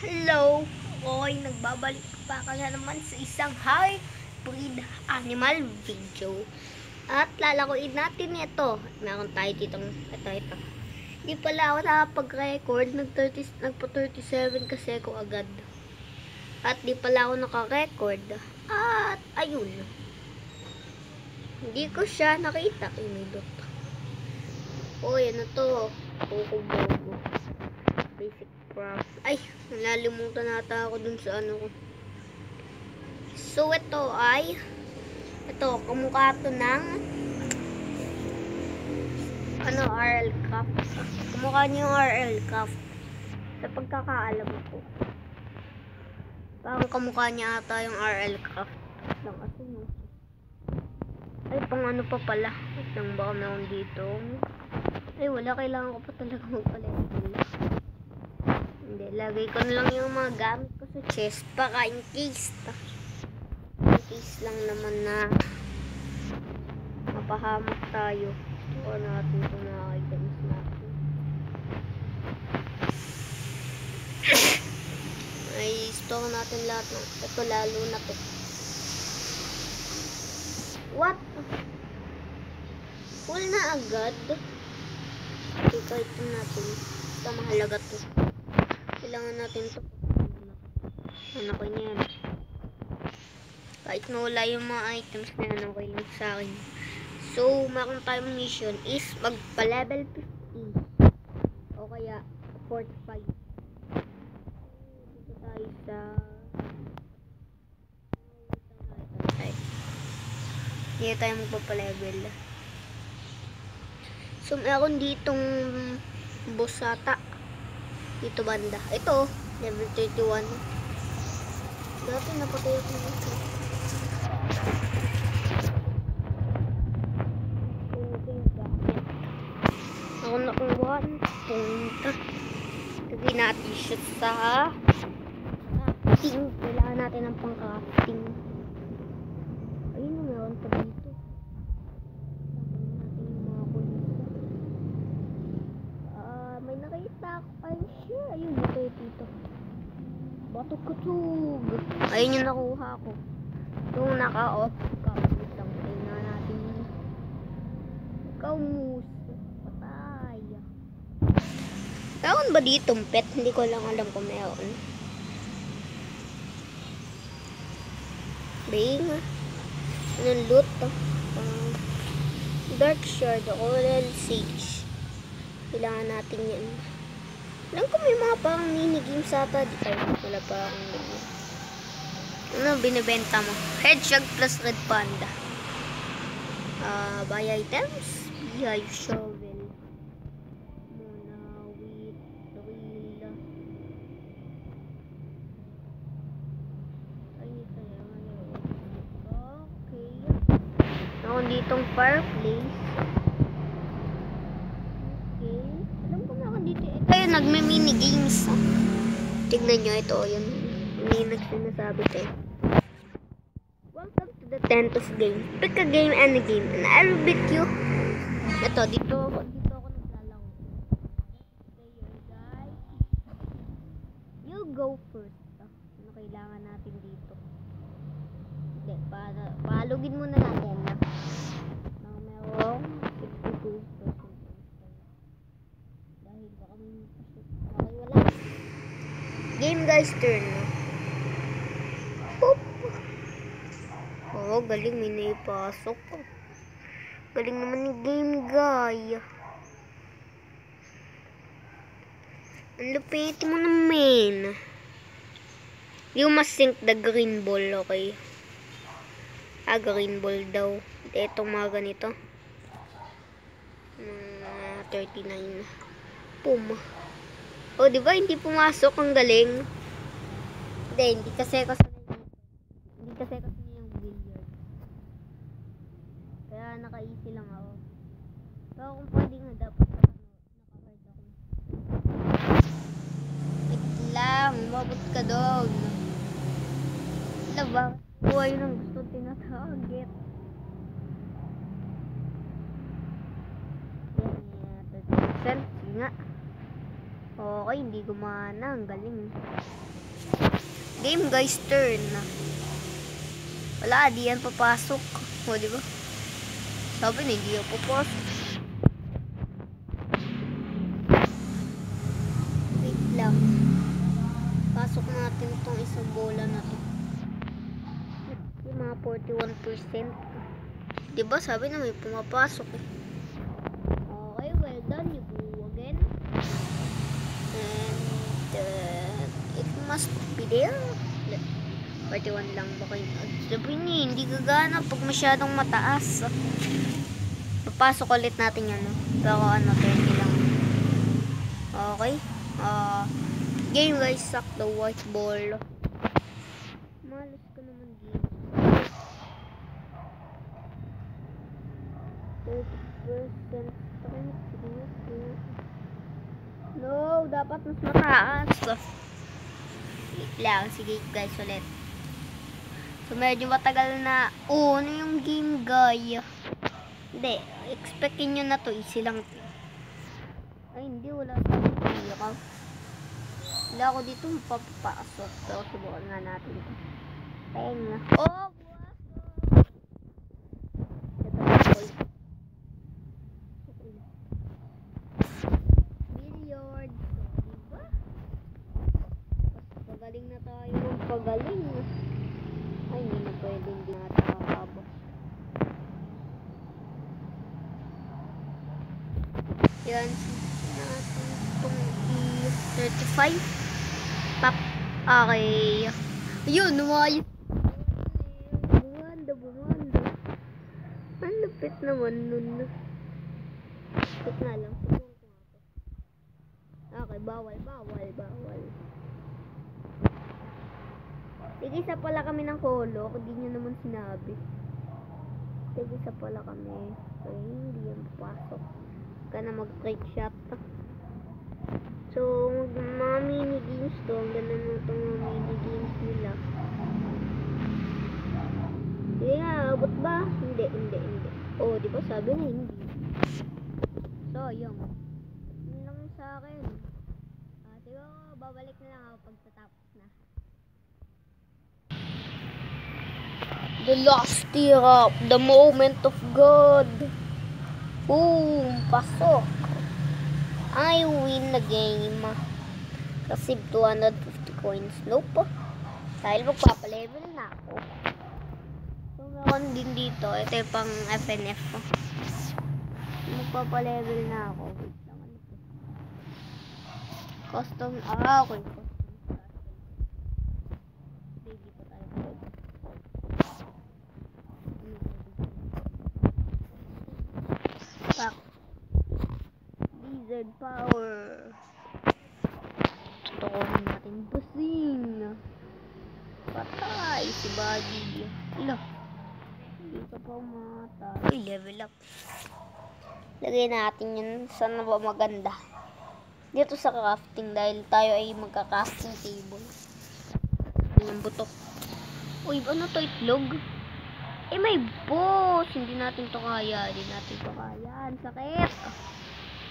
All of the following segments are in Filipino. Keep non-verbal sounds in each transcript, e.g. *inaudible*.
Hello! Okay, nagbabalik pa ka na naman sa isang hybrid animal video. At lalakuin natin ito. Meron tayo ditong, ito, ito. Hindi pala ako nakapag-record. Nag-30 Nagpa-37 kasi ako agad. At di pala ako naka-record. At ayun. Hindi ko siya nakita. Ay, may dot. Uy, ano to? Kukubogo. Basic props. Ay, nalalimutan nata ako dun sa ano ko. So, ito ay ito, kamukha to ng ano, RL Craft. Kamukha niyo yung RL Craft. Sa pagkakaalam ko. Parang kamukha niya ata yung RL Craft. Lang kasi no. Ay, pang ano pa pala. Wait lang, baka meron dito. Ay, wala. Kailangan ko pa talaga magpalengke. Hindi, lagay ko na lang yung mga gamit ko sa chest para in case. In case lang naman na mapahamak tayo. Gusto natin kung items natin. Ay, store natin lahat ng ito lalo na to. What? Full na agad? Okay, ito natin. Ito mahalaga to. Kailangan natin to. Ano ko niyan? Kahit nawala yung mga items na yan, okay lang sa akin. So, meron tayong mission is magpa-level 50. O kaya, 45. Dito tayo sa... Dito tayo magpapa-level. So, meron ditong busata. Dito banda. Ito, level 31. Dati napatay ako nito. Ako nakuha ng punta. Lagay natin siya sa crafting. Kailangan natin ng pang-crafting. Ayun na meron pa dito. Tapos natin yung mga kulisa. Ah, may siya. Ayun, dito yung dito. Bato kutug. Ayun yung nakuha ko. Yung naka-off ka. Lang, tingnan natin. Ikaw, moose. Patay. Meron ba ditong pet? Hindi ko lang alam kung meron. Bing. Anong loot? ah? Ah, dark shard. Coral sage. Kailangan natin yan. Alam ko may mga parang mini-game sa ata. Di ay, wala pa akong mini. Ano binibenta mo? Hedgehog plus red panda. Ah, buy items. Beehive shovel. Muna, wheat, drill. Ay, kaya ngayon. Okay. Meron ditong fireplace. Okay. Alam ko meron dito. Ito yung nagme-mini games. ah. Tignan nyo, ito yun. Hindi nagsinasabi tayo. Welcome to the tent of game. Pick a game and a game and I will beat you. Ito, dito ako, dito ako naglalaro. You go first. ah. Ano kailangan natin dito? Hindi, para, palugin muna natin. ah. Mga merong 62%. Dahil baka may pasok. Okay, wala. Game guys turn. Boop. Oo, galing. May naipasok. oh. Galing naman ni game guy. Ang lupit mo naman. You must sink the green ball, okay? Ah, green ball daw. Itong mga ganito. Mga 39. Pum. Oh, di ba hindi pumasok? Ang galing. Hindi, hindi kasi ako sanay dito. Hindi kasi ako sanay yung billiard. Kaya naka-easy lang ako. Pero kung pwede nga, dapat ano, naka-hard ako. Wait lang, mabot ka doon. Wala ba? Buhay ng gusto tinatarget. Yan, yan, 30%. Sige nga. Okay, hindi gumana. Ang galing. Game guys, turn. Wala, di yan papasok. O, di ba? Sabi na, hindi yan papasok. Wait lang. Pasok natin tong isang bola na to. Yung mga 41%. Di ba sabi na may pumapasok eh. Okay, well done. You go again. And uh, it be there. 41 lang ba kayo? Sabi niya, hindi gagana pag masyadong mataas. Papasok ulit natin yan, no? Pero ano, 20 lang. Okay. Ah, game guys, suck the white ball. Malas ka naman game. 30% strength. No, dapat mas mataas. Wait lang, sige guys ulit. So medyo matagal na. Oo, ano yung game guy? Hindi, expectin nyo na to. Easy lang. Ay, hindi. Wala tayong ikaw. Wala ako dito mapapasok. Pero subukan nga natin. Tenga. Oh, buwas! Ito na call. Billiard. Diba? Mas pagaling na tayo. Pagaling. Ay, hindi na pwede. Hindi natin makakabot. Yan. Natin itong i-35. Pap. Okay. Ayun, numayos. Bumanda, bumanda. Ang lupit naman nun. Lupit nga lang. Okay, bawal, bawal, bawal. Sige, isa pala kami ng kolo. Hindi nyo naman sinabi. Sige, isa pala kami. Ay, hindi yan papasok. Ka na mag-trick shot. So, mga mini games to. Ang ganda na itong mini games nila. Sige nga, abot ba? Hindi, hindi, hindi. Oh, di ba sabi na hindi. So, yun. Yun lang sa akin. Ah, siguro, babalik na lang ako pag tatapos na. The last tirap, the moment of God. Boom! Pasok. I win the game. Kasi 250 coins. Nope. Dahil magpapalevel na ako. So, meron din dito. Ito yung pang FNF. Magpapalevel na ako. Custom. Ah, okay. Custom. Hindi pa tayo pwede. Pak. Blizzard power. Tutukunin natin busing. Patay si Buddy. Ilo. Hindi ka pa umatay. Uy, level up. Lagay natin yun. Sana ba maganda. Dito sa crafting dahil tayo ay magka-crafting table. Yung butok. Uy, ano to itlog? Eh, may boss. Hindi natin to kaya. Hindi natin to kaya. Ang sakit.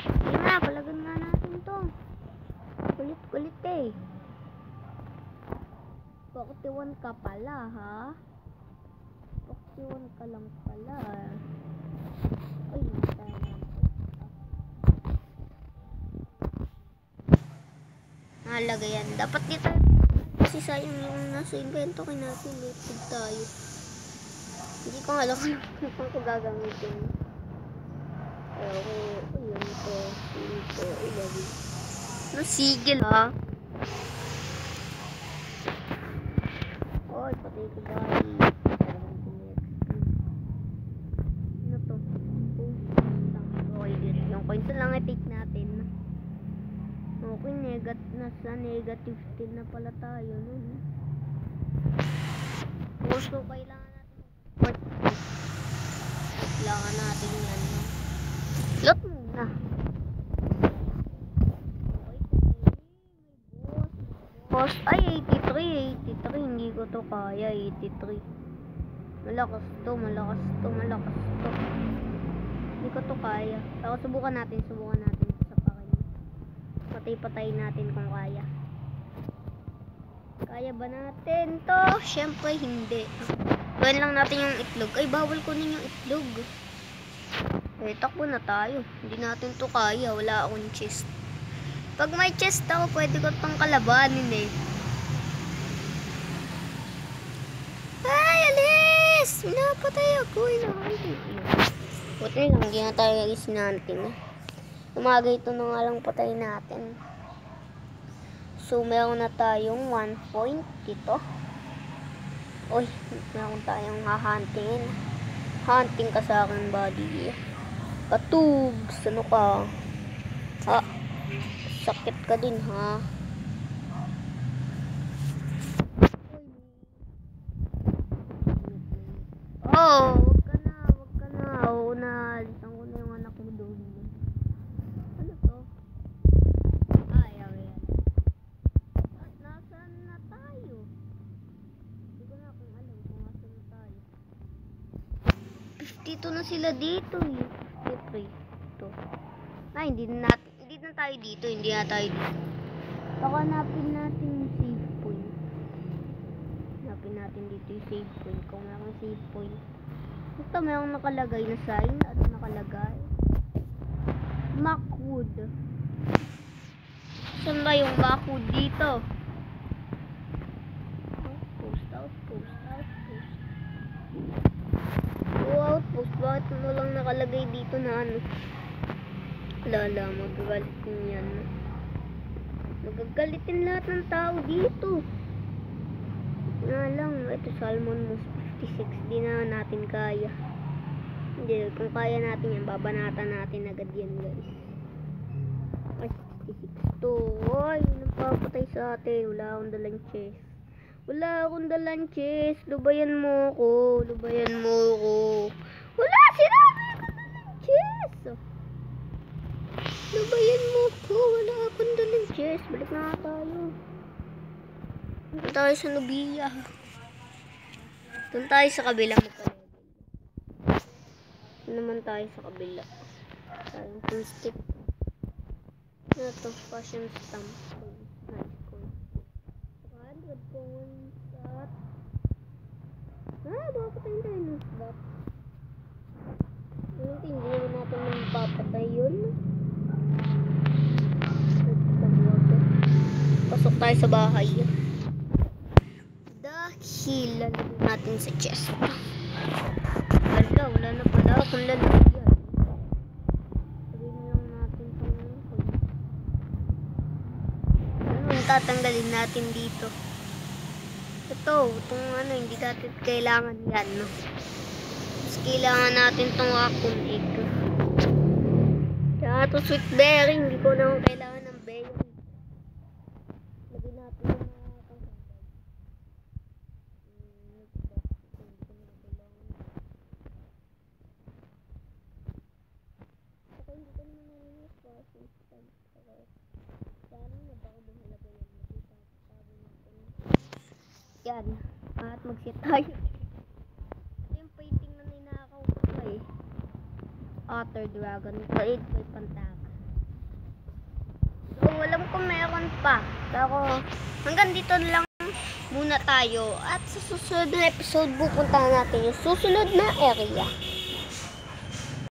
Sige na, palagan nga natin to. Kulit-kulit eh. 41 ka pala, ha? 41 ka lang pala. Ay, nasa na. Nalaga yan. Dapat dito. Kasi sayang yung nasa invento kay natin. Lipid tayo. Hindi ko alam kung *laughs* kung ko gagamitin. Pero, ayun ito, ito, ilagay. No, sigil ha. Kumiyak. Ano to? Oh, okay. Yung coins lang i-take natin. Okay, negat, nasa negative 10 na pala tayo nun. Also, kailangan natin Port. Kailangan natin yan. Lot muna. Boss, ay 83, 83, hindi ko to kaya, 83. Malakas to, malakas to, malakas to. Hindi ko to kaya. Pero subukan natin, subukan natin sa pakin. Patay-patay natin kung kaya. Kaya ba natin to? Siyempre hindi. Gawin lang natin yung itlog. Ay, bawal kunin yung itlog. Eh, takbo na tayo. Hindi natin to kaya. Wala akong chest. Pag may chest ako, pwede ko tong kalabanin eh. Ay, alis! Pinapatay ako. Ko. Buti lang, hindi na tayo alis natin. Umaga ito na nga lang patay natin. So, meron na tayong 1 point dito. Uy, meron tayong hahuntingin. Hunting ka sa akin, buddy. Katugs, ano ka? Ha? Sakit ka din, ha? Oh, wag ka na, wag ka na. Oo na, alisan ko na yung anak mo doon. Ano to? Ay, okay. At nasaan na tayo? Hindi ko na kung alam kung nasaan na tayo. 52 na sila dito eh. Siyempre, ito. Ay, hindi na natin, hindi na tayo dito, hindi na tayo dito. Baka hanapin natin yung save point. Hanapin natin dito yung save point. Kung meron save point. Ito, mayroong nakalagay na sign. Ano nakalagay? Macwood. Saan ba yung Macwood dito? Outpost, outpost, outpost. Oh, outpost. Bakit mo lang nakalagay dito na ano? Lala, magagalit din yan. Magagalitin lahat ng tao dito. Nga lang, ito Salmon Moose 56. Di na natin kaya. Hindi, kung kaya natin yan, babanatan natin agad yan guys. Ay, 66 to. Ay, nagpapatay sa atin. Wala akong dalang chest. Wala akong dalang chest. Lubayan mo ko. Lubayan mo ko. Wala, sinabi chest. Lubayan mo ko. Wala akong dalang chest. Balik na tayo. Punta tayo sa Nubia. Doon tayo sa kabila magka-level. Doon naman tayo sa kabila. Tayo full stick. Ano to? Fashion stamp. Nice coin. 100 points at... Ah, baka patayin tayo ng slot. Ano, hindi naman natin papatay yun. Pasok tayo sa bahay. Dahil lalagyan natin sa chest. Wala, wala na pala akong lalagyan. Ano tatanggalin natin dito. Ito, itong ano, hindi natin kailangan yan, no? Mas kailangan natin itong akong egg. Kaya ito sweet berry, hindi ko naman kailangan ng berry. Lagyan natin yung mga ko kailangan. Saka hindi ko naman narinig pa kasi stamp. Saka, sana na baka bumalagay yan. Makita sabi natin. Yan. At mag-sit tayo. Ito yung painting na ninakaw ko pa eh. Otter Dragon. Paid may pantaka. So, alam ko meron pa. Pero, hanggang dito lang muna tayo. At sa susunod na episode, pupuntahan natin yung susunod na area.